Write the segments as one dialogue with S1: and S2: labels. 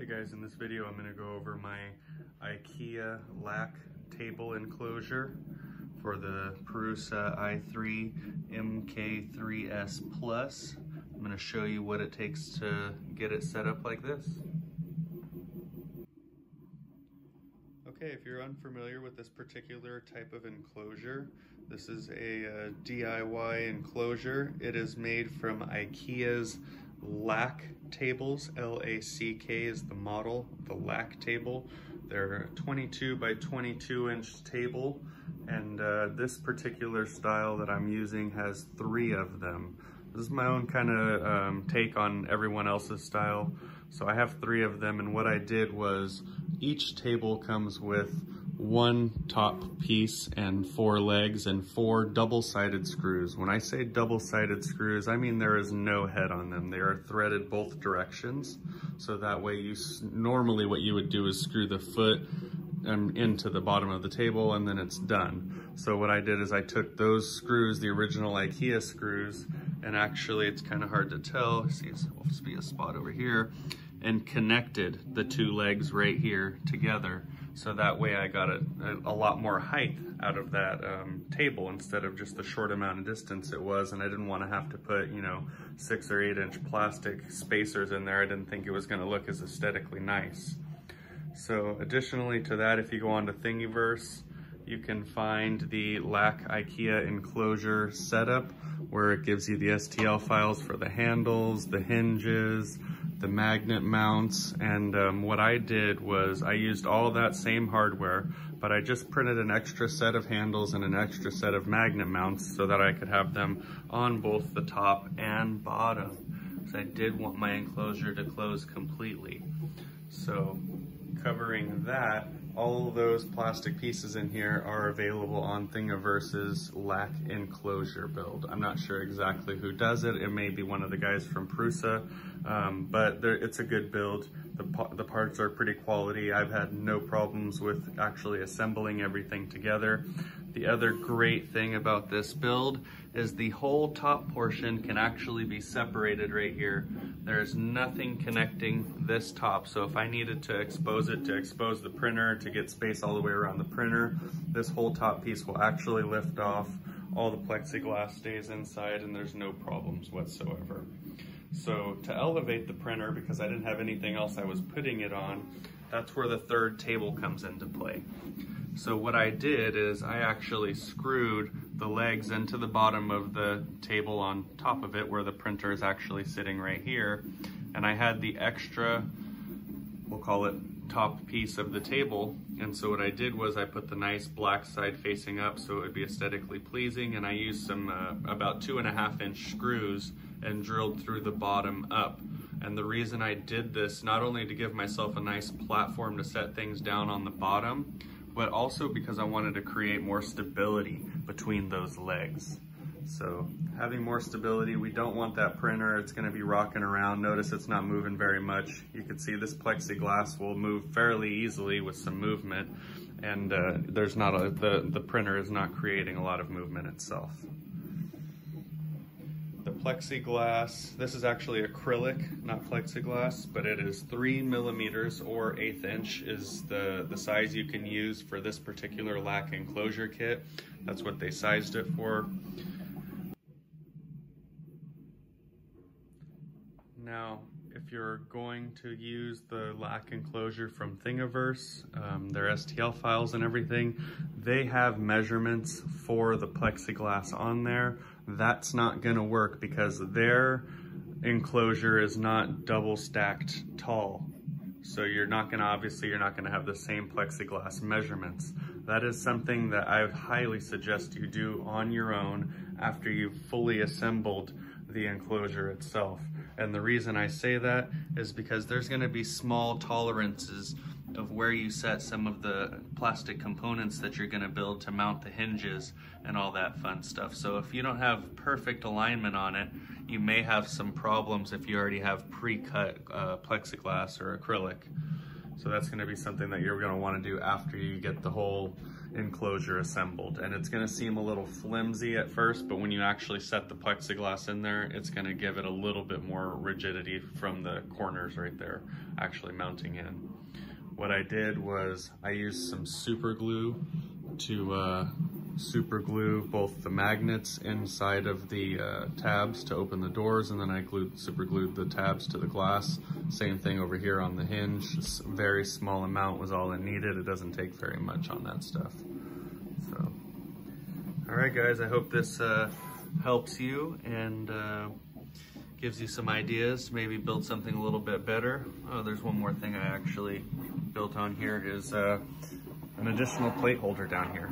S1: Hey guys, in this video I'm going to go over my IKEA lack table enclosure for the Prusa i3 MK3S Plus. I'm going to show you what it takes to get it set up like this. Okay, if you're unfamiliar with this particular type of enclosure, this is a uh, DIY enclosure. It is made from IKEA's LACK tables. L-A-C-K is the model, the LACK table. They're 22 by 22 inch table and uh, this particular style that I'm using has three of them. This is my own kind of um, take on everyone else's style. So I have three of them and what I did was each table comes with one top piece and four legs and four double-sided screws. When I say double-sided screws, I mean there is no head on them. They are threaded both directions. So that way you, normally what you would do is screw the foot um, into the bottom of the table and then it's done. So what I did is I took those screws, the original Ikea screws, and actually it's kind of hard to tell. See, to be a spot over here, and connected the two legs right here together. So that way I got a, a, lot more height out of that um, table instead of just the short amount of distance it was. And I didn't want to have to put, you know, six or eight inch plastic spacers in there. I didn't think it was going to look as aesthetically nice. So additionally to that, if you go on to Thingiverse, you can find the LACK IKEA enclosure setup where it gives you the STL files for the handles, the hinges, the magnet mounts, and um, what I did was I used all that same hardware, but I just printed an extra set of handles and an extra set of magnet mounts so that I could have them on both the top and bottom. Because I did want my enclosure to close completely. So covering that, all those plastic pieces in here are available on Thingiverse's LACK enclosure build. I'm not sure exactly who does it. It may be one of the guys from Prusa, um, but it's a good build. The, the parts are pretty quality. I've had no problems with actually assembling everything together. The other great thing about this build is the whole top portion can actually be separated right here. There's nothing connecting this top. So if I needed to expose it to expose the printer to get space all the way around the printer, this whole top piece will actually lift off. All the plexiglass stays inside and there's no problems whatsoever. So to elevate the printer, because I didn't have anything else I was putting it on, that's where the third table comes into play. So what I did is I actually screwed the legs into the bottom of the table on top of it where the printer is actually sitting right here. And I had the extra, we'll call it top piece of the table. And so what I did was I put the nice black side facing up so it would be aesthetically pleasing. And I used some uh, about two and a half inch screws and drilled through the bottom up. And the reason I did this, not only to give myself a nice platform to set things down on the bottom, but also because I wanted to create more stability between those legs. So having more stability, we don't want that printer, it's gonna be rocking around. Notice it's not moving very much. You can see this plexiglass will move fairly easily with some movement and uh, there's not a, the, the printer is not creating a lot of movement itself plexiglass. This is actually acrylic, not plexiglass, but it is three millimeters or eighth inch is the, the size you can use for this particular lack enclosure kit. That's what they sized it for. Now, if you're going to use the lack enclosure from Thingiverse, um, their STL files and everything, they have measurements for the plexiglass on there that's not gonna work because their enclosure is not double stacked tall. So you're not gonna, obviously you're not gonna have the same plexiglass measurements. That is something that I highly suggest you do on your own after you've fully assembled the enclosure itself. And the reason I say that is because there's gonna be small tolerances of where you set some of the plastic components that you're gonna build to mount the hinges and all that fun stuff. So if you don't have perfect alignment on it, you may have some problems if you already have pre-cut uh, plexiglass or acrylic. So that's gonna be something that you're gonna wanna do after you get the whole enclosure assembled. And it's gonna seem a little flimsy at first, but when you actually set the plexiglass in there, it's gonna give it a little bit more rigidity from the corners right there, actually mounting in. What I did was I used some super glue to uh, super glue both the magnets inside of the uh, tabs to open the doors and then I glued super glued the tabs to the glass. Same thing over here on the hinge. Just Very small amount was all it needed. It doesn't take very much on that stuff. So, all right guys, I hope this uh, helps you and uh, gives you some ideas, maybe build something a little bit better. Oh, there's one more thing I actually built on here is uh, an additional plate holder down here.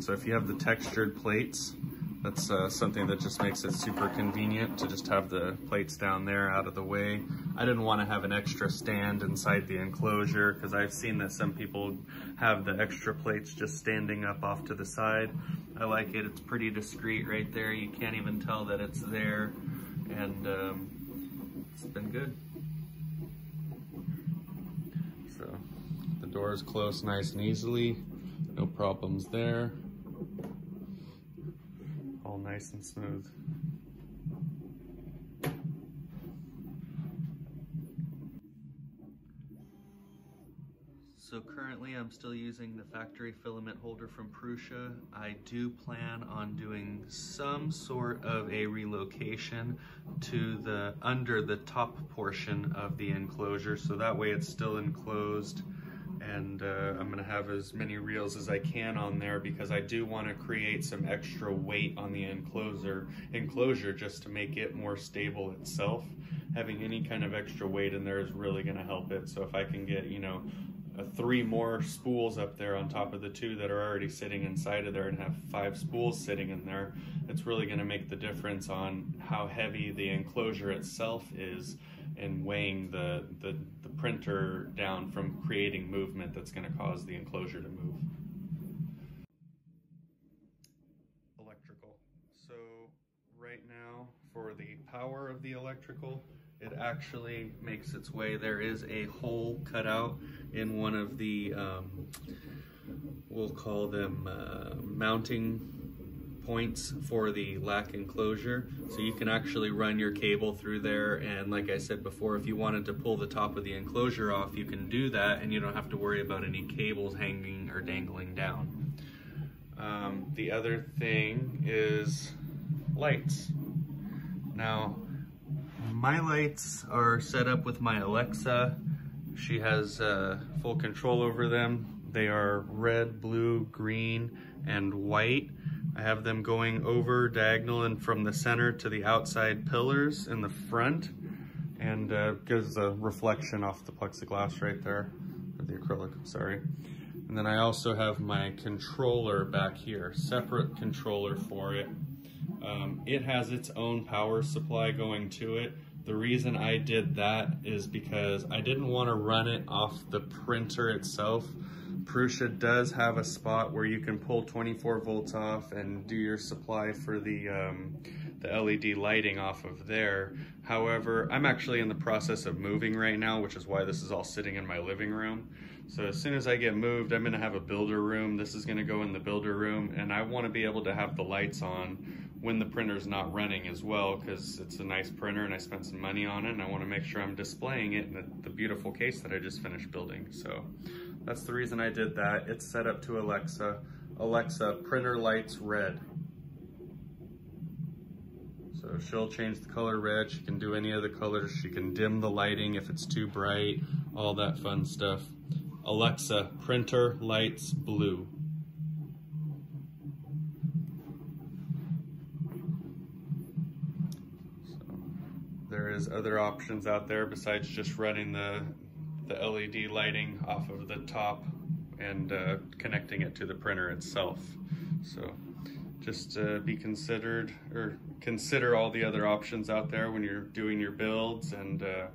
S1: So if you have the textured plates, that's uh, something that just makes it super convenient to just have the plates down there out of the way. I didn't want to have an extra stand inside the enclosure because I've seen that some people have the extra plates just standing up off to the side. I like it, it's pretty discreet right there. You can't even tell that it's there and um, it's been good. So the door is closed nice and easily, no problems there nice and smooth. So currently I'm still using the factory filament holder from Prusa. I do plan on doing some sort of a relocation to the under the top portion of the enclosure so that way it's still enclosed and uh, I'm gonna have as many reels as I can on there because I do want to create some extra weight on the enclosure enclosure just to make it more stable itself. Having any kind of extra weight in there is really to help it. So if I can get you know three more spools up there on top of the two that are already sitting inside of there and have five spools sitting in there it's really going to make the difference on how heavy the enclosure itself is and weighing the, the, the printer down from creating movement that's going to cause the enclosure to move. Electrical. So right now for the power of the electrical, it actually makes its way. There is a hole cut out in one of the, um, we'll call them uh, mounting points for the LACK enclosure. So you can actually run your cable through there. And like I said before, if you wanted to pull the top of the enclosure off, you can do that and you don't have to worry about any cables hanging or dangling down. Um, the other thing is lights. Now, my lights are set up with my Alexa. She has uh, full control over them. They are red, blue, green, and white. I have them going over diagonal and from the center to the outside pillars in the front and uh, gives a reflection off the plexiglass right there, or the acrylic, sorry. And then I also have my controller back here, separate controller for it. Um, it has its own power supply going to it. The reason I did that is because I didn't want to run it off the printer itself. Prusa does have a spot where you can pull 24 volts off and do your supply for the, um, the LED lighting off of there. However, I'm actually in the process of moving right now, which is why this is all sitting in my living room. So as soon as I get moved, I'm gonna have a builder room. This is gonna go in the builder room and I wanna be able to have the lights on when the printer's not running as well because it's a nice printer and I spent some money on it and I wanna make sure I'm displaying it in the, the beautiful case that I just finished building. So that's the reason I did that. It's set up to Alexa. Alexa, printer lights red. So she'll change the color red. She can do any of the colors. She can dim the lighting if it's too bright, all that fun stuff. Alexa, printer lights blue. So there is other options out there besides just running the the LED lighting off of the top and uh, connecting it to the printer itself. So just uh, be considered or consider all the other options out there when you're doing your builds and uh,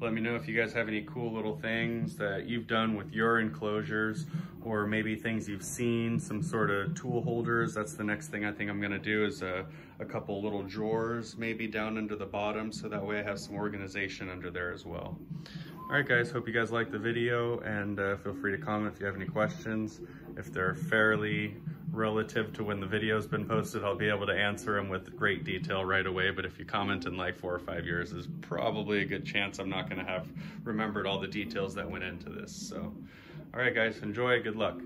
S1: let me know if you guys have any cool little things that you've done with your enclosures or maybe things you've seen, some sort of tool holders. That's the next thing I think I'm gonna do is a, a couple little drawers maybe down under the bottom so that way I have some organization under there as well. All right, guys, hope you guys liked the video and uh, feel free to comment if you have any questions. If they're fairly relative to when the video's been posted, I'll be able to answer them with great detail right away. But if you comment in like four or five years, there's probably a good chance I'm not gonna have remembered all the details that went into this. So, all right, guys, enjoy, good luck.